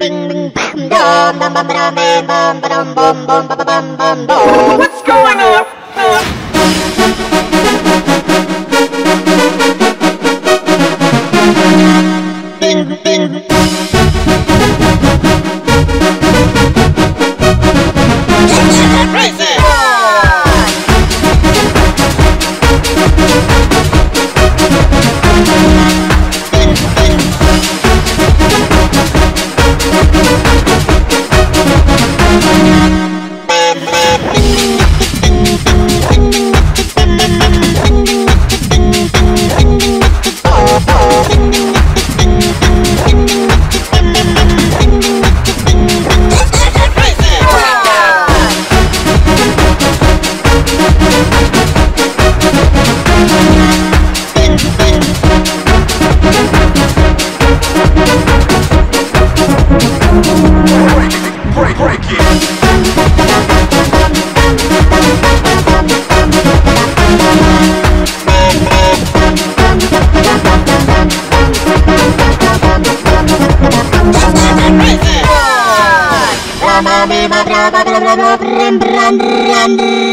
What's going on? ma, ma, ma, ma, ma, ma, ma, ma, ma, ma, ma, ma, ma, ma,